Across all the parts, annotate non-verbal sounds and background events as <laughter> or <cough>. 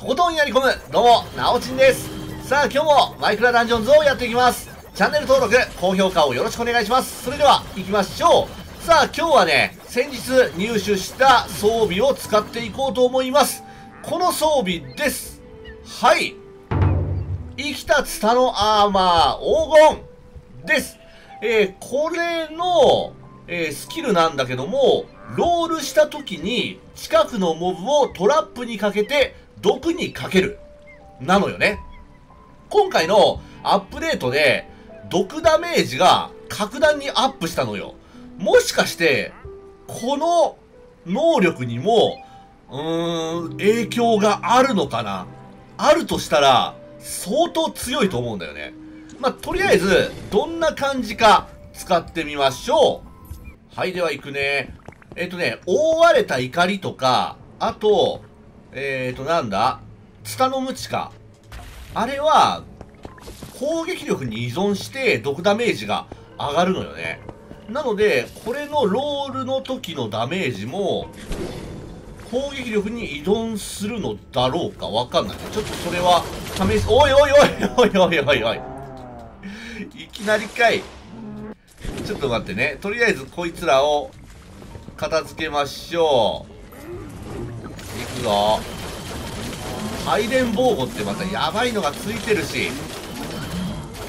とことんやり込む、どうも、なおちんです。さあ、今日もマイクラダンジョンズをやっていきます。チャンネル登録、高評価をよろしくお願いします。それでは、行きましょう。さあ、今日はね、先日入手した装備を使っていこうと思います。この装備です。はい。生きたツタのアーマー黄金です。えー、これの、えー、スキルなんだけども、ロールした時に近くのモブをトラップにかけて毒にかける。なのよね。今回のアップデートで毒ダメージが格段にアップしたのよ。もしかして、この能力にも、うーん、影響があるのかなあるとしたら、相当強いと思うんだよね。まあ、とりあえず、どんな感じか使ってみましょう。はい、では行くね。えっ、とね、覆われた怒りとか、あと、えっ、ー、と、なんだ？ツタのムチか。あれは、攻撃力に依存して毒ダメージが上がるのよね。なので、これのロールの時のダメージも、攻撃力に依存するのだろうかわかんない。ちょっとそれは、試す。おいおいおいおいおいおいおい。いきなりかい。ちょっと待ってね。とりあえずこいつらを片付けましょう。くぞ。配電防護ってまたやばいのがついてるし。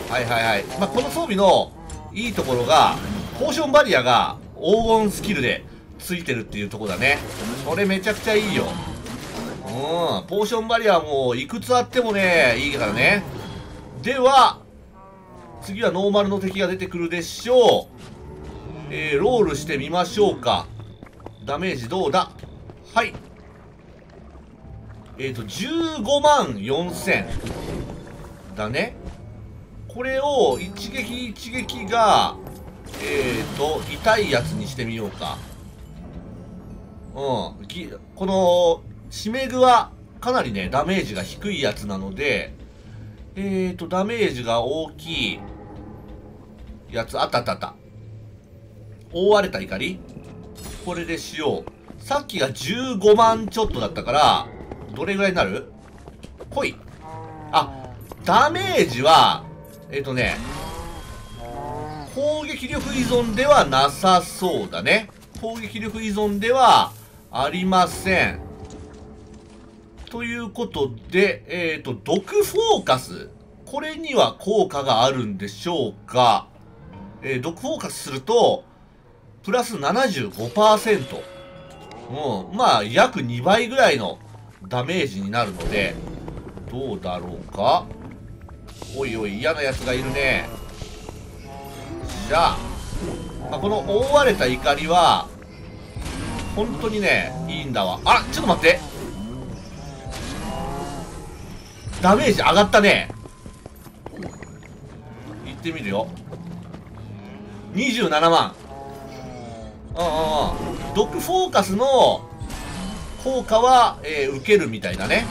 はいはいはい。まあ、この装備のいいところが、ポーションバリアが黄金スキルでついてるっていうとこだね。これめちゃくちゃいいよ。うん。ポーションバリアもいくつあってもね、いいからね。では、次はノーマルの敵が出てくるでしょう。えー、ロールしてみましょうか。ダメージどうだ？はいえっ、ー、と15万4000だね。これを一撃一撃がえっ、ー、と痛いやつにしてみようか。うん。このシメグはかなりねダメージが低いやつなのでえっ、ー、とダメージが大きいやつあったあったあった。覆われた怒り。これでしよう。さっきが15万ちょっとだったから、どれぐらいになる？来い。あ、ダメージは、えっ、とね、攻撃力依存ではなさそうだね。攻撃力依存ではありません。ということで、えっ、ー、と、毒フォーカス。これには効果があるんでしょうか？えー、毒フォーカスすると、プラス75%。うん、まあ、約2倍ぐらいのダメージになるので、どうだろうか？おいおい、嫌な奴がいるね。じゃあ、まあ、この覆われた怒りは、本当にね、いいんだわ。あ、ちょっと待って。ダメージ上がったね。いってみるよ。27万。うんうんドッグフォーカスの効果は、えー、受けるみたいだね。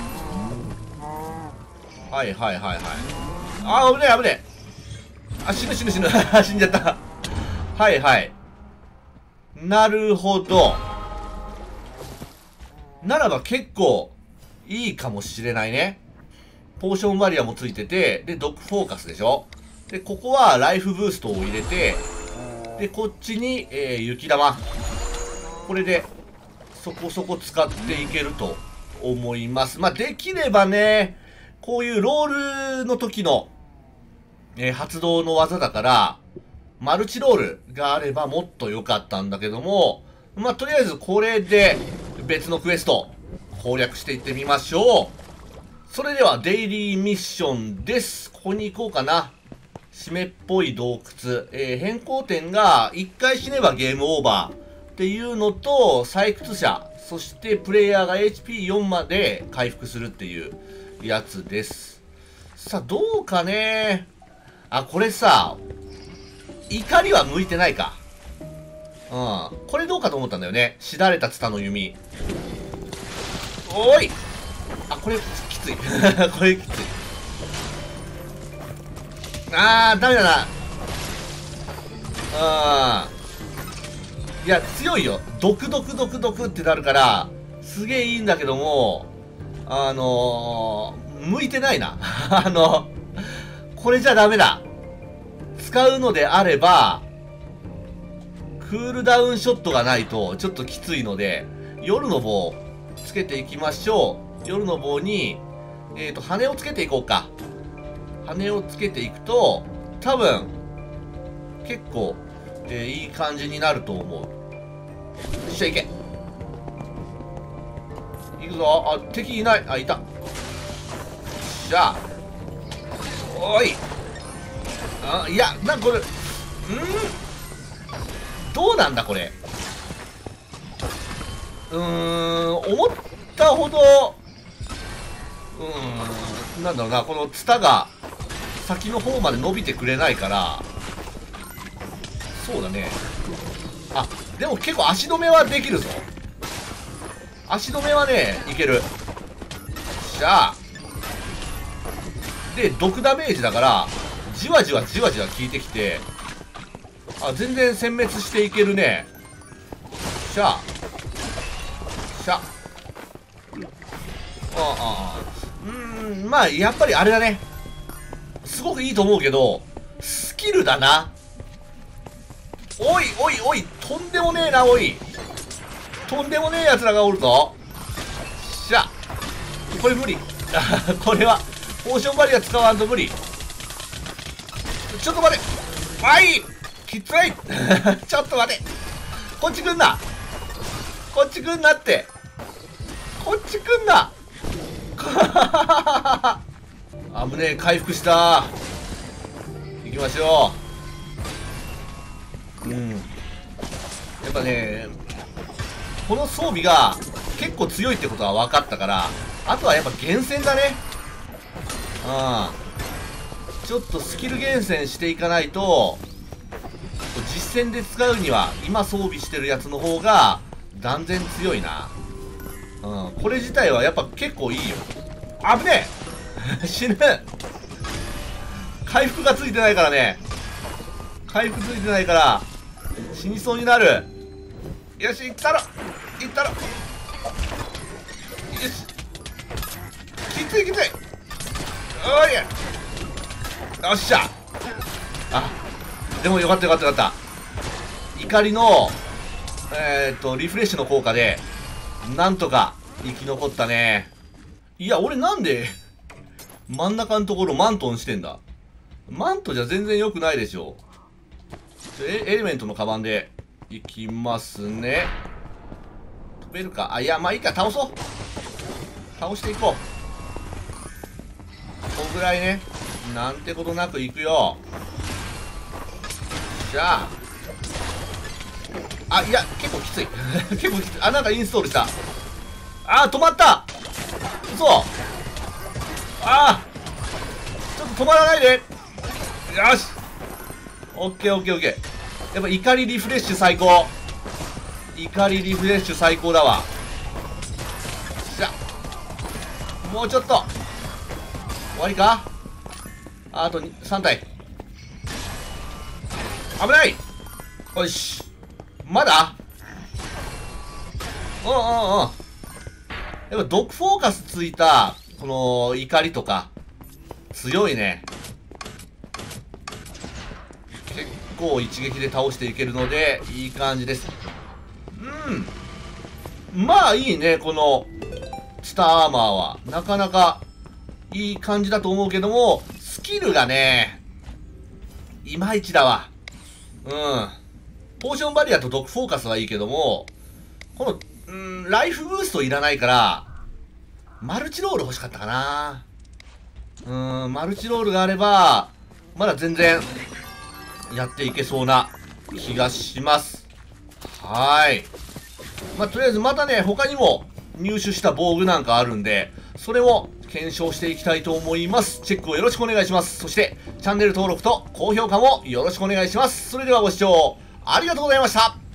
はいはいはいはい。あー危ねえ危ねえ。あ死ぬ死ぬ死ぬ。<laughs> 死んじゃった。はいはい。なるほど。ならば結構いいかもしれないね。ポーションバリアもついててでドッグフォーカスでしょ。でここはライフブーストを入れてで、こっちに、えー、雪玉。これで、そこそこ使っていけると思います。まあ、できればね、こういうロールの時の、えー、発動の技だから、マルチロールがあればもっと良かったんだけども、まあ、とりあえずこれで別のクエスト攻略していってみましょう。それではデイリーミッションです。ここに行こうかな。湿っぽい洞窟、えー、変更点が1回死ねばゲームオーバーっていうのと、採掘者、そしてプレイヤーが HP4 まで回復するっていうやつです。さあ、どうかねあ、これさ、怒りは向いてないか。うん。これどうかと思ったんだよね。しだれたツタの弓。おいあ、これきつい。<laughs> これきつい。あー、ダメだな。あー。いや、強いよ。毒毒毒毒ってなるから、すげえいいんだけども、あのー、向いてないな。<laughs> あの、これじゃダメだ。使うのであれば、クールダウンショットがないとちょっときついので、夜の棒つけていきましょう。夜の棒に、えっ、ー、と、羽をつけていこうか。羽をつけていくと、多分、結構、えー、いい感じになると思う。よっしゃ、いけ。いくぞ。あ、敵いない。あ、いた。よっしゃ。おい。あ、いや、なんかこれう、ん？どうなんだ、これ？うーん、思ったほど、うーん、なんだろうな、このツタが先の方まで伸びてくれないから、そうだね。あ、でも結構足止めはできるぞ。足止めはね、いける。しゃあ。で、毒ダメージだから、じわじわじわじわ効いてきて、あ、全然殲滅していけるね。しゃあ。しゃあ。ああ、ああ。うん、まあ、やっぱりあれだね。すごくいいと思うけど、スキルだな。おいおいおいとんでもねえなおい。とんでもねえ奴らがおるぞ。しゃこれ無理。<laughs> これはポーションバリア使わんと無理。ちょっと待て。わいきつい。<laughs> ちょっと待て。こっち来んな。こっち来んなって。こっち来んな。<laughs> 危ねえ回復した。行きましょう。っぱねこの装備が結構強いってことは分かったからあとはやっぱ厳選だね。うん。ちょっとスキル厳選していかないと実戦で使うには今装備してるやつの方が断然強いな。うん。これ自体はやっぱ結構いいよ。危ねえ <laughs> 死ぬ <laughs> 回復がついてないからね。回復ついてないから死にそうになる。よし行ったろ。行ったろ。よし。きついきつい。おい。よっしゃ。あでもよかったよかったよかった。怒りのえー、っとリフレッシュの効果でなんとか生き残ったね。いや俺なんで真ん中のところマントンしてんだ。マントじゃ全然良くないでしょ。エエレメントのカバンで。いきますね。飛べるか？あいやまあいいか。倒そう。倒していこう。こんぐらいね。なんてことなくいくよ。じゃあ。あいや結構きつい。結構きつい。<laughs> あなんかインストールした。あ止まった。嘘。あ。ちょっと止まらないで。よし。オッケーオッケーオッケー。やっぱ怒りリフレッシュ最高。怒りリフレッシュ最高だわ。じゃもうちょっと。終わりか？あと3体。危ない！よし。まだ？うんうんうん。やっぱ毒フォーカスついたこの怒りとか強いね。構一撃で倒していけるので、いい感じです。うん。まあいいね、この、スターアーマーは。なかなか、いい感じだと思うけども、スキルがね、いまいちだわ。うん。ポーションバリアとドクフォーカスはいいけども、この、うん、ライフブーストいらないから、マルチロール欲しかったかな。うん、マルチロールがあれば、まだ全然やっていけそうな気がします。はい。まあ、とりあえずまたね、他にも入手した防具なんかあるんで、それを検証していきたいと思います。チェックをよろしくお願いします。そして、チャンネル登録と高評価もよろしくお願いします。それではご視聴ありがとうございました。